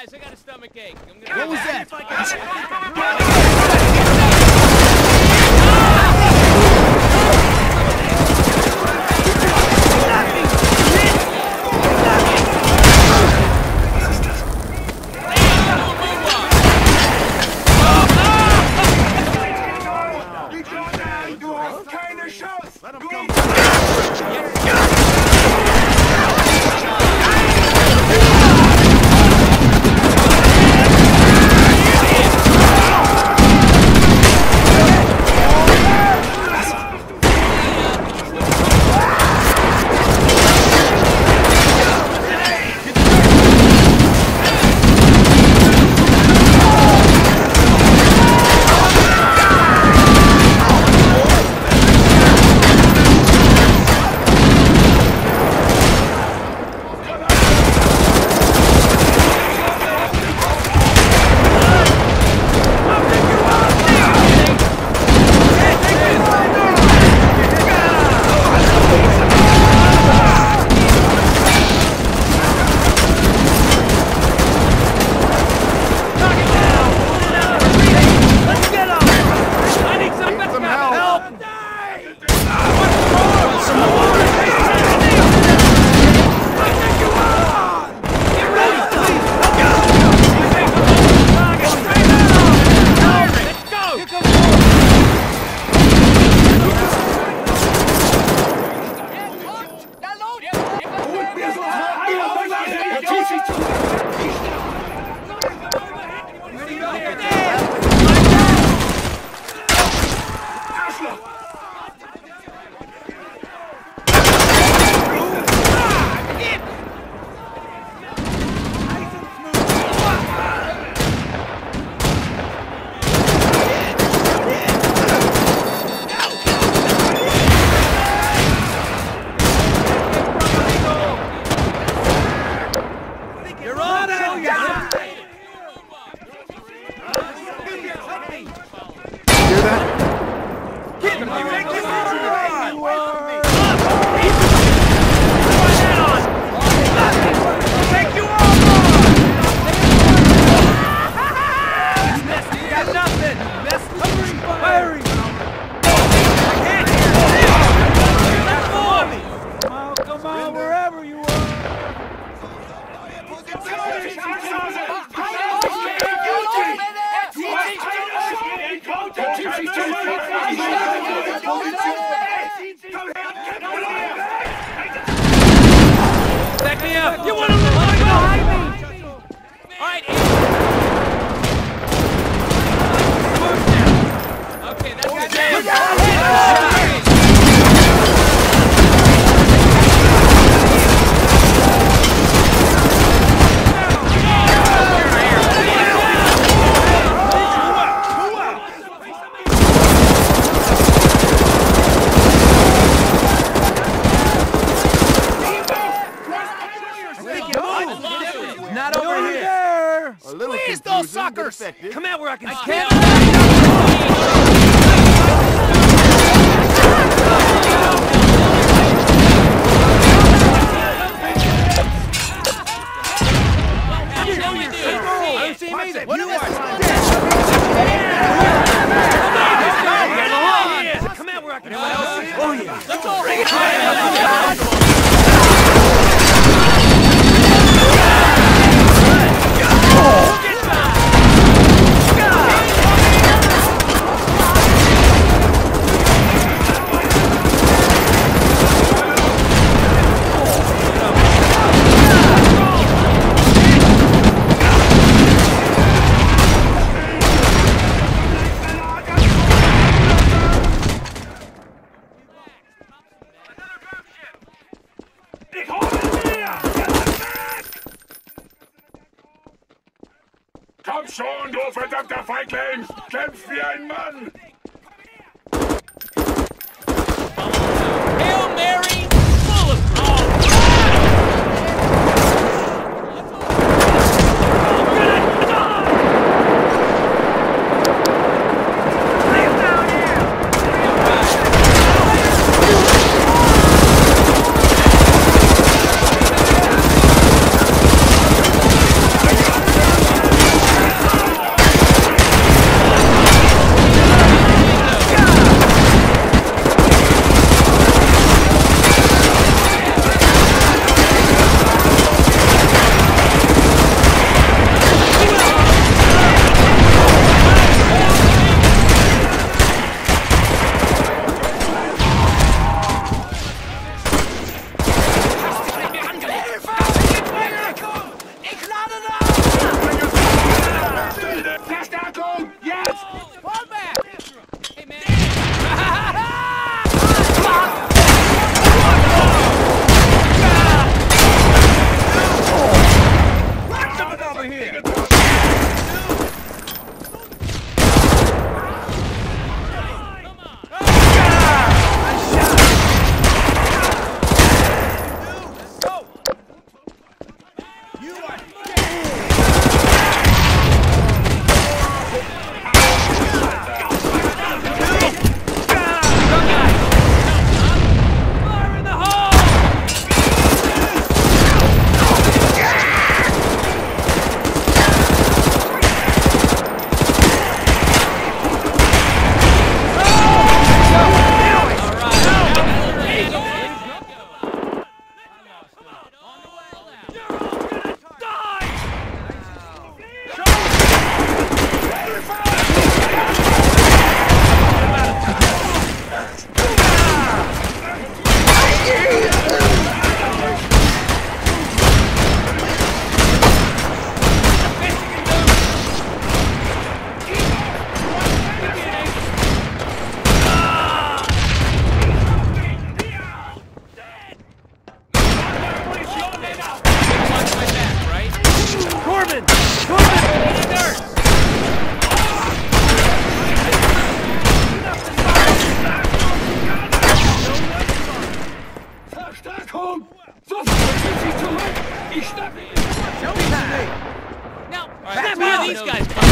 guys, I got a stomach ache. I'm gonna What was that? Hear that? Come on, wherever you are. Back me up! You want to look like behind me? All right, Okay, that's good. Not over here. A little Squeeze those suckers! Come out where I can I can't. I don't see him either. What You is are. this? Come out where I can Oh, yeah. Komm Shooting! Right, snap now. where these guys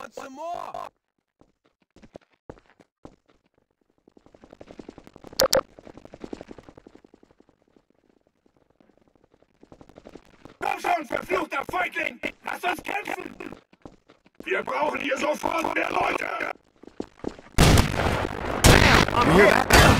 want some more? Komm schon, verfluchter Feigling! Lass uns kämpfen! Wir brauchen hier sofort mehr Leute! You